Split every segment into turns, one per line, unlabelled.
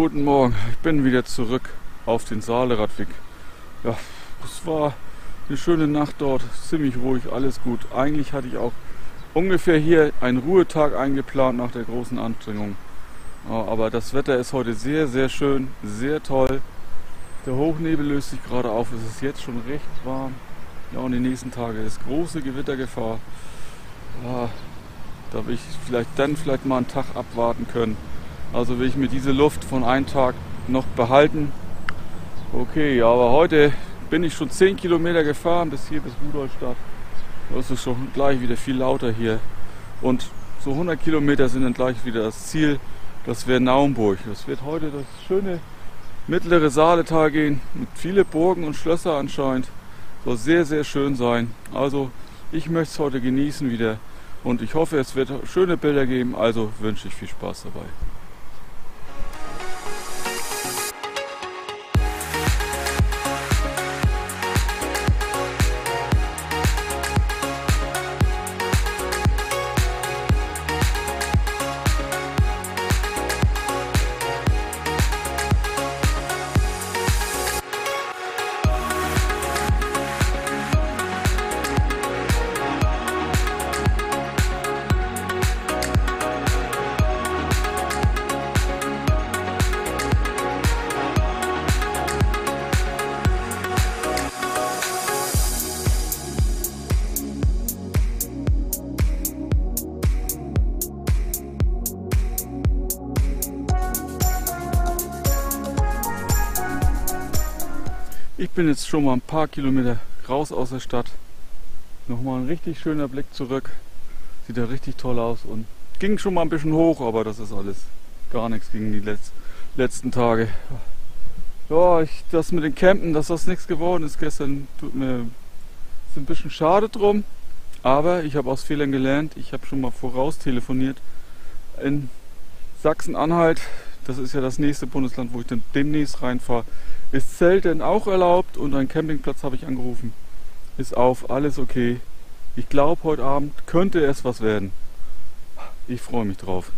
Guten Morgen, ich bin wieder zurück auf den Saaleradweg. Ja, es war eine schöne Nacht dort, ziemlich ruhig, alles gut. Eigentlich hatte ich auch ungefähr hier einen Ruhetag eingeplant nach der großen Anstrengung. Aber das Wetter ist heute sehr, sehr schön, sehr toll. Der Hochnebel löst sich gerade auf, es ist jetzt schon recht warm. Ja, und die nächsten Tage ist große Gewittergefahr. Da will ich vielleicht dann vielleicht mal einen Tag abwarten können. Also will ich mir diese Luft von einem Tag noch behalten. Okay, aber heute bin ich schon 10 Kilometer gefahren bis hier bis Rudolstadt. Das ist schon gleich wieder viel lauter hier. Und so 100 Kilometer sind dann gleich wieder das Ziel. Das wäre Naumburg. Das wird heute das schöne mittlere Saaletal gehen mit viele Burgen und Schlösser anscheinend. Soll sehr, sehr schön sein. Also ich möchte es heute genießen wieder und ich hoffe, es wird schöne Bilder geben. Also wünsche ich viel Spaß dabei. Bin jetzt schon mal ein paar Kilometer raus aus der Stadt. Nochmal ein richtig schöner Blick zurück. Sieht ja richtig toll aus und ging schon mal ein bisschen hoch, aber das ist alles gar nichts gegen die Letz letzten Tage. Ja, ich, das mit den Campen, dass das nichts geworden ist gestern, tut mir ist ein bisschen schade drum. Aber ich habe aus Fehlern gelernt. Ich habe schon mal voraus telefoniert. In Sachsen-Anhalt, das ist ja das nächste Bundesland, wo ich dann demnächst reinfahre, ist Zelten auch erlaubt und ein Campingplatz habe ich angerufen. Ist auf, alles okay. Ich glaube, heute Abend könnte es was werden. Ich freue mich drauf.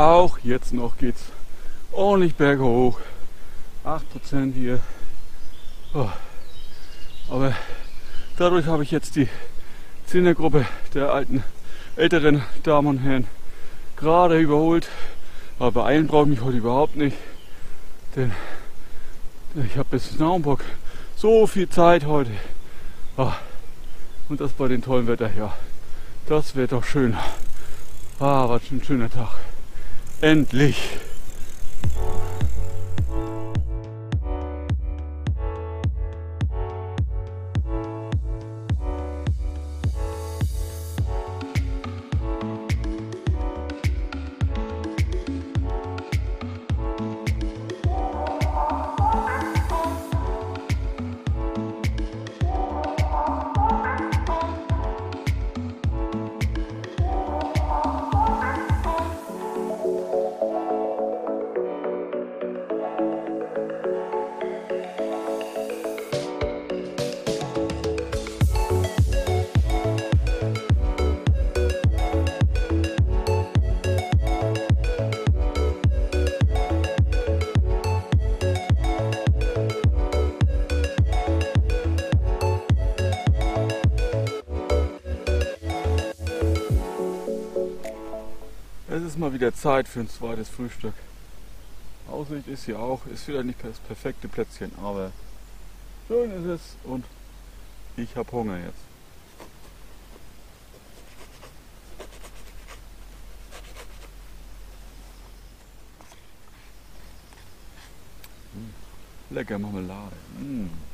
Auch jetzt noch geht's ordentlich berghoch. 8% hier. Oh. Aber dadurch habe ich jetzt die Zehnergruppe der alten, älteren Damen und Herren gerade überholt. Aber beeilen brauche ich mich heute überhaupt nicht. Denn ich habe bis Naumburg so viel Zeit heute. Oh. Und das bei dem tollen Wetter. Ja, das wird doch schön. Ah, was ein schöner Tag. Endlich! Mal wieder Zeit für ein zweites Frühstück. Aussicht ist hier auch, ist wieder nicht das perfekte Plätzchen, aber schön ist es und ich habe Hunger jetzt. Mm. Lecker Marmelade. Mm.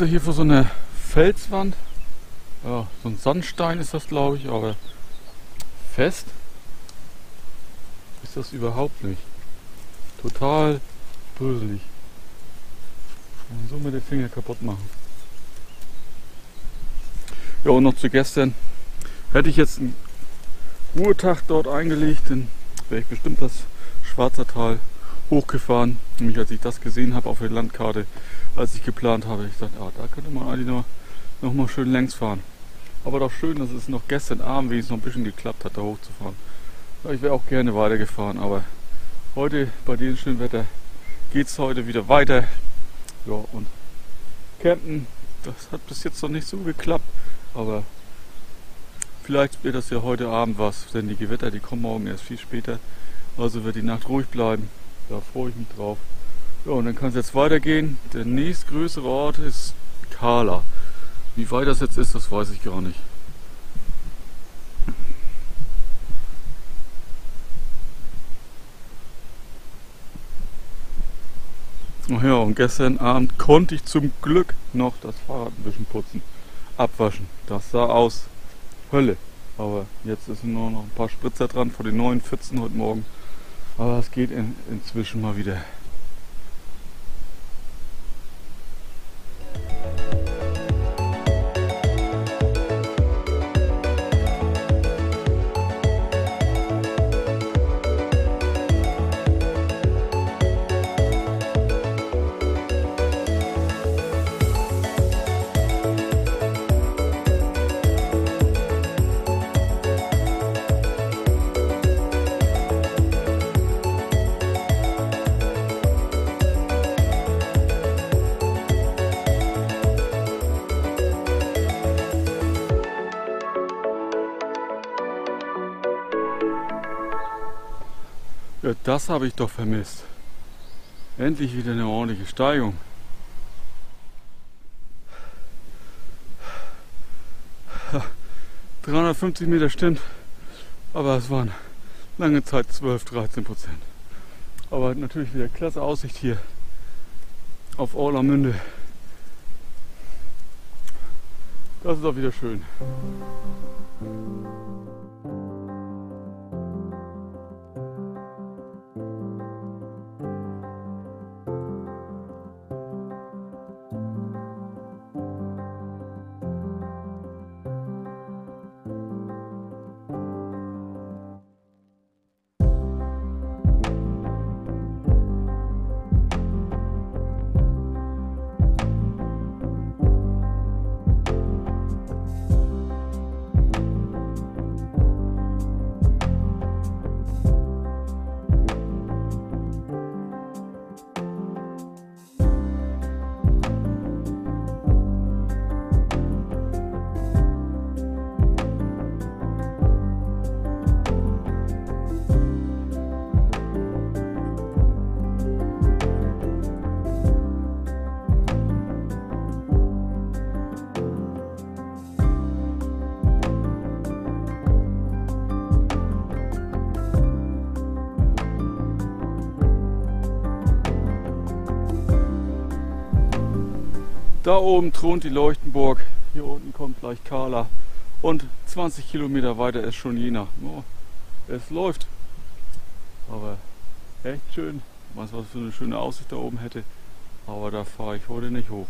Sitze hier vor so einer Felswand. Ja, so ein Sandstein ist das, glaube ich, aber fest ist das überhaupt nicht. Total bröselig. Und so mit den Finger kaputt machen. Ja, und noch zu gestern. Hätte ich jetzt einen Ruhetag dort eingelegt, dann wäre ich bestimmt das Schwarzer Tal hochgefahren. Nämlich als ich das gesehen habe auf der Landkarte, als ich geplant habe. Ich dachte, ah, da könnte man eigentlich noch, noch mal schön längs fahren. Aber doch schön, dass es noch gestern Abend wenigstens noch ein bisschen geklappt hat, da hochzufahren. Ich wäre auch gerne weitergefahren, aber heute bei dem schönen Wetter geht es heute wieder weiter. Ja, und campen, das hat bis jetzt noch nicht so geklappt, aber vielleicht wird das ja heute Abend was, denn die Gewitter, die kommen morgen erst viel später. Also wird die Nacht ruhig bleiben. Da freue ich mich drauf. Ja, und dann kann es jetzt weitergehen. Der nächstgrößere Ort ist Kala. Wie weit das jetzt ist, das weiß ich gar nicht. Ach ja, und gestern Abend konnte ich zum Glück noch das Fahrrad ein bisschen putzen, abwaschen. Das sah aus Hölle. Aber jetzt ist nur noch ein paar Spritzer dran vor den neuen Pfützen heute Morgen. Aber es geht in, inzwischen mal wieder. Das habe ich doch vermisst. Endlich wieder eine ordentliche Steigung. Ja, 350 Meter stimmt, aber es waren lange Zeit 12, 13 Prozent. Aber natürlich wieder klasse Aussicht hier auf Orlamünde. Das ist auch wieder schön. Da oben thront die Leuchtenburg, hier unten kommt gleich Kala und 20 Kilometer weiter ist schon Jena. Oh, es läuft, aber echt schön. Was was für eine schöne Aussicht da oben hätte, aber da fahre ich heute nicht hoch.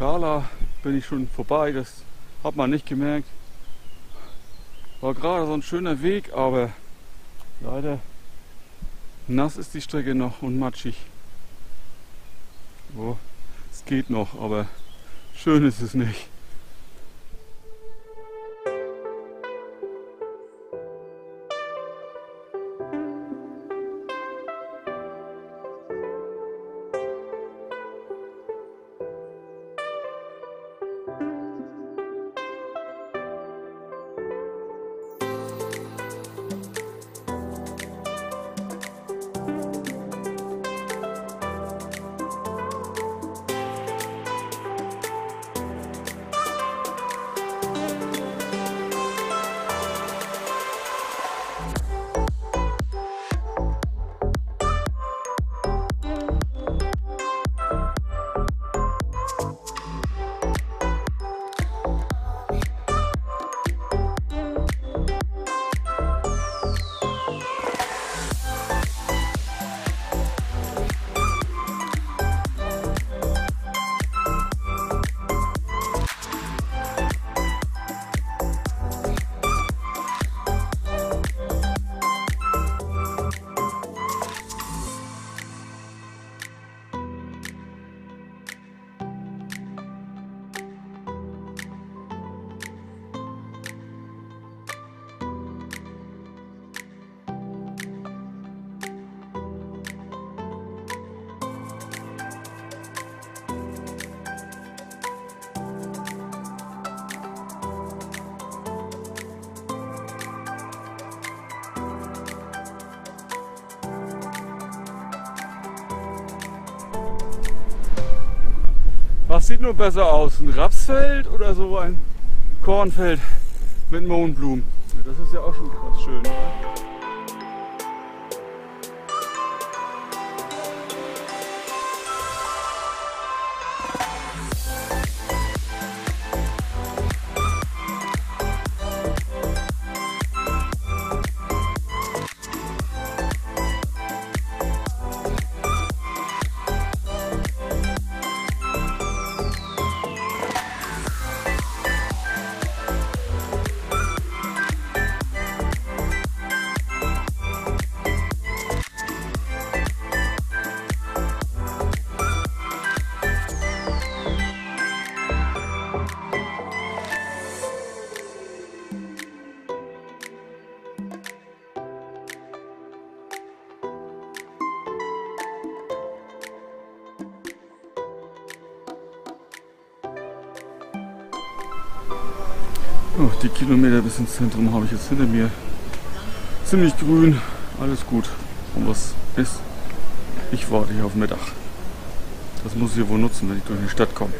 Kala bin ich schon vorbei, das hat man nicht gemerkt. War gerade so ein schöner Weg, aber leider nass ist die Strecke noch und matschig. Oh, es geht noch, aber schön ist es nicht. Sieht nur besser aus? Ein Rapsfeld oder so ein Kornfeld mit Mohnblumen? Das ist ja auch schon krass schön. Oder? Kilometer bis ins Zentrum habe ich jetzt hinter mir. Ziemlich grün, alles gut. Und was ist? Ich warte hier auf Mittag. Das muss ich hier wohl nutzen, wenn ich durch die Stadt komme.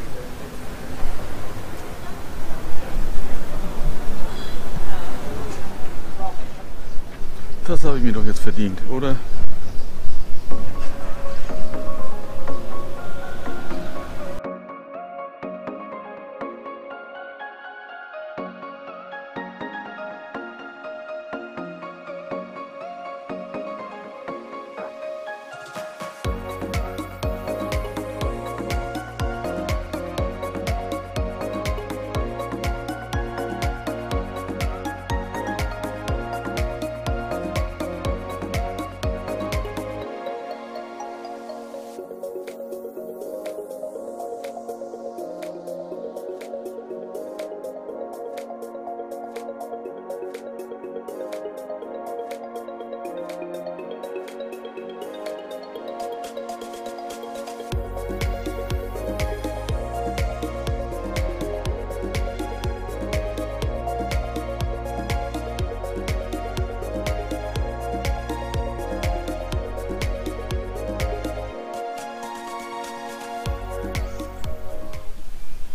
Das habe ich mir doch jetzt verdient, oder?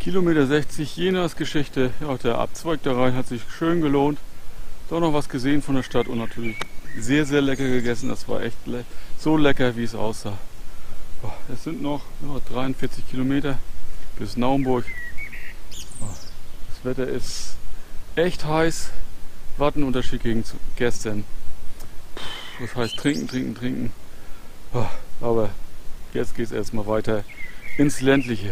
Kilometer 60 Jenas Geschichte. Ja, der Abzweig da rein hat sich schön gelohnt. Doch noch was gesehen von der Stadt und natürlich sehr, sehr lecker gegessen. Das war echt le so lecker, wie es aussah. Es sind noch ja, 43 Kilometer bis Naumburg. Das Wetter ist echt heiß. Wattenunterschied gegen gestern. Das heißt trinken, trinken, trinken. Aber jetzt geht es erstmal weiter ins ländliche.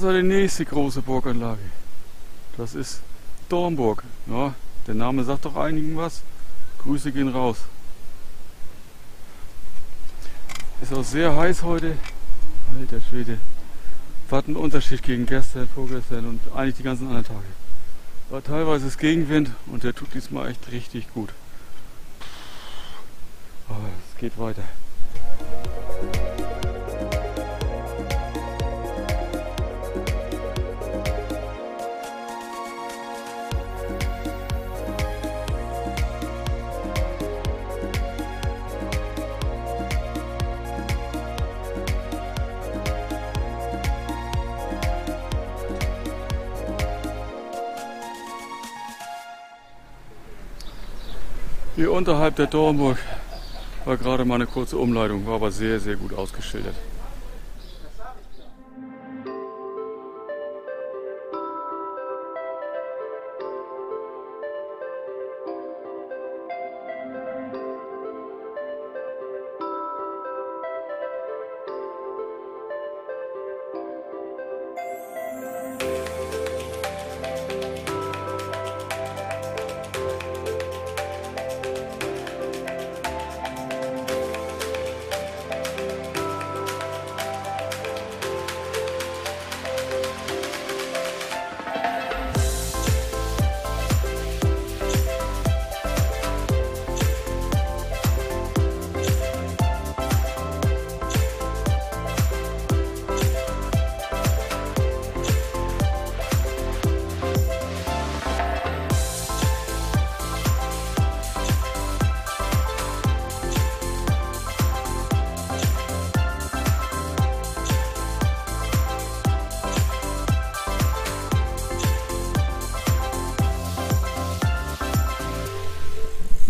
Da ist die nächste große Burganlage. Das ist Dornburg. Ja, der Name sagt doch einigen was. Grüße gehen raus. Ist auch sehr heiß heute. Alter Schwede. Was ein Unterschied gegen gestern, vorgestern und eigentlich die ganzen anderen Tage. War teilweise ist Gegenwind und der tut diesmal echt richtig gut. Aber es geht weiter. Hier unterhalb der Dornburg war gerade mal eine kurze Umleitung, war aber sehr, sehr gut ausgeschildert.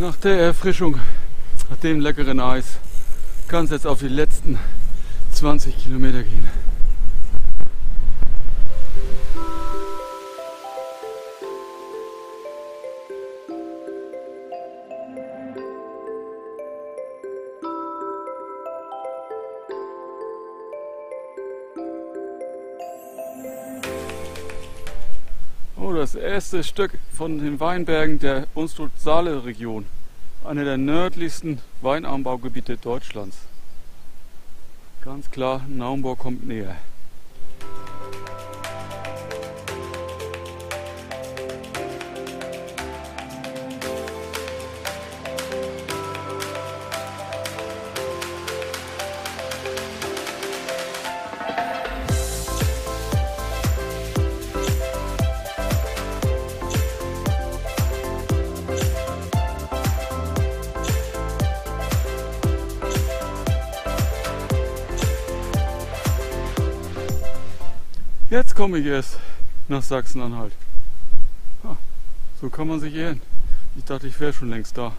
Nach der Erfrischung, nach dem leckeren Eis, kann es jetzt auf die letzten 20 Kilometer gehen. Erste Stück von den Weinbergen der Unstrut-Saale-Region. Einer der nördlichsten Weinanbaugebiete Deutschlands. Ganz klar, Naumburg kommt näher. Komme ich erst nach Sachsen-Anhalt. So kann man sich ehren. Ich dachte, ich wäre schon längst da.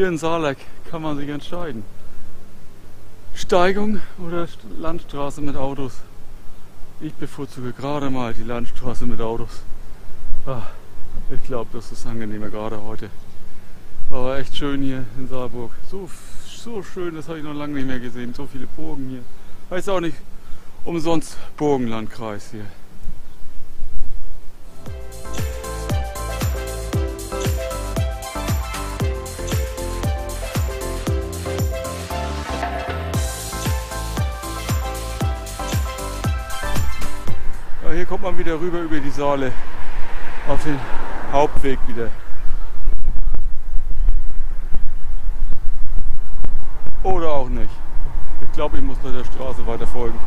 Hier in Saarleck kann man sich entscheiden. Steigung oder Landstraße mit Autos. Ich bevorzuge gerade mal die Landstraße mit Autos. Ah, ich glaube, das ist angenehmer gerade heute. Aber echt schön hier in Saarburg. So, so schön, das habe ich noch lange nicht mehr gesehen. So viele Burgen hier. Heißt auch nicht umsonst Burgenlandkreis hier. Hier kommt man wieder rüber über die Saale auf den Hauptweg wieder. Oder auch nicht. Ich glaube, ich muss da der Straße weiter folgen.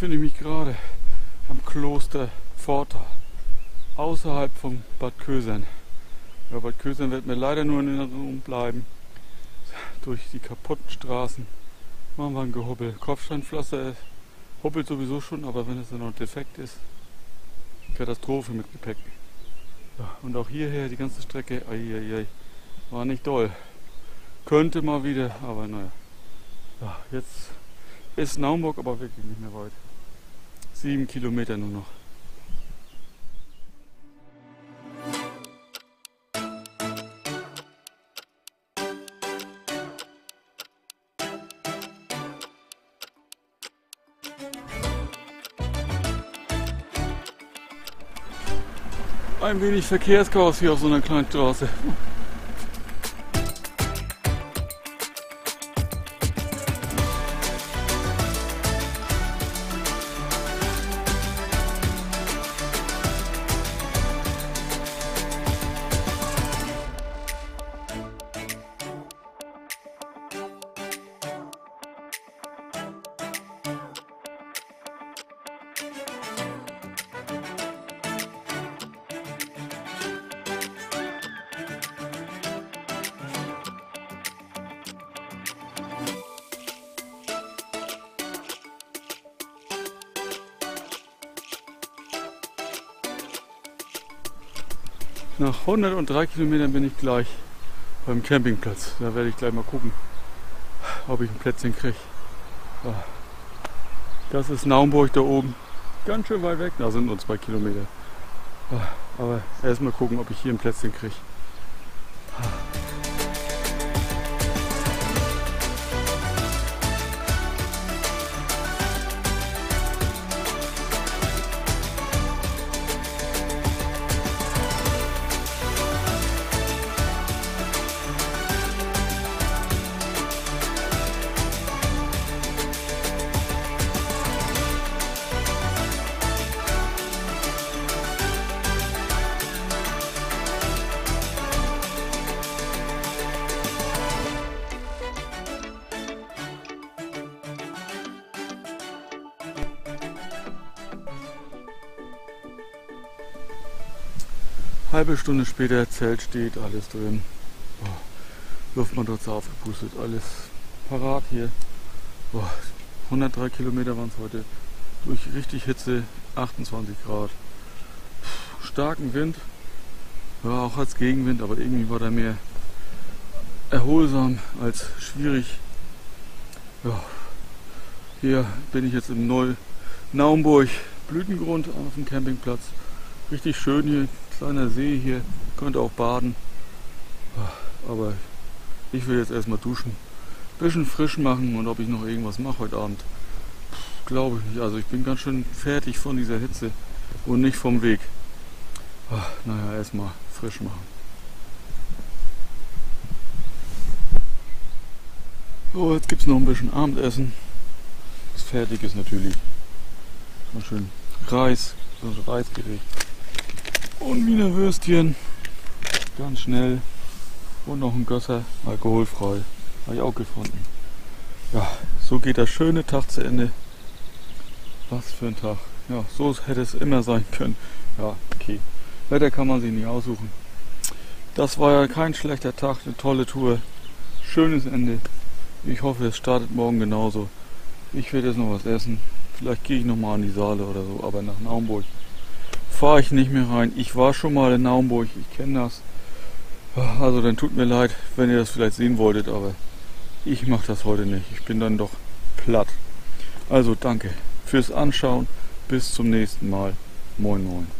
Befinde ich mich gerade am Kloster Pforta, außerhalb von Bad Kösern. Ja, Bad Kösern wird mir leider nur in Erinnerung bleiben. Durch die kaputten Straßen machen wir ein Gehubbel. Kopfsteinpflaster hubbelt sowieso schon, aber wenn es dann noch defekt ist, Katastrophe mit Gepäck. Ja, und auch hierher die ganze Strecke, ai, ai, ai, war nicht doll. Könnte mal wieder, aber naja. Ja, jetzt ist Naumburg aber wirklich nicht mehr weit. Sieben Kilometer nur noch. Ein wenig Verkehrschaos hier auf so einer kleinen Straße. Nach 103 Kilometern bin ich gleich beim Campingplatz. Da werde ich gleich mal gucken, ob ich ein Plätzchen kriege. Das ist Naumburg da oben. Ganz schön weit weg. Da sind nur zwei Kilometer. Aber erst mal gucken, ob ich hier ein Plätzchen kriege. Halbe Stunde später, Zelt steht, alles drin. Oh, Luftmatratze aufgepustet, alles parat hier. Oh, 103 Kilometer waren es heute. Durch richtig Hitze, 28 Grad. Starken Wind, ja, auch als Gegenwind, aber irgendwie war der mehr erholsam als schwierig. Ja, hier bin ich jetzt im Neu Naumburg Blütengrund auf dem Campingplatz. Richtig schön hier, kleiner See hier, könnte auch baden. Aber ich will jetzt erstmal duschen, bisschen frisch machen und ob ich noch irgendwas mache heute Abend, glaube ich nicht. Also ich bin ganz schön fertig von dieser Hitze und nicht vom Weg. Naja, erstmal frisch machen. So, jetzt gibt es noch ein bisschen Abendessen. Das fertig ist natürlich. Mal schön Reis, so ein Reisgericht. Und Wiener Würstchen. Ganz schnell. Und noch ein Gösser, alkoholfrei. Habe ich auch gefunden. Ja, so geht der schöne Tag zu Ende. Was für ein Tag. Ja, so hätte es immer sein können. Ja, okay. Wetter kann man sich nicht aussuchen. Das war ja kein schlechter Tag, eine tolle Tour. Schönes Ende. Ich hoffe, es startet morgen genauso. Ich werde jetzt noch was essen. Vielleicht gehe ich noch mal an die Saale oder so, aber nach Naumburg fahre ich nicht mehr rein. Ich war schon mal in Naumburg, ich kenne das. Also dann tut mir leid, wenn ihr das vielleicht sehen wolltet, aber ich mache das heute nicht. Ich bin dann doch platt. Also danke fürs Anschauen. Bis zum nächsten Mal. Moin moin.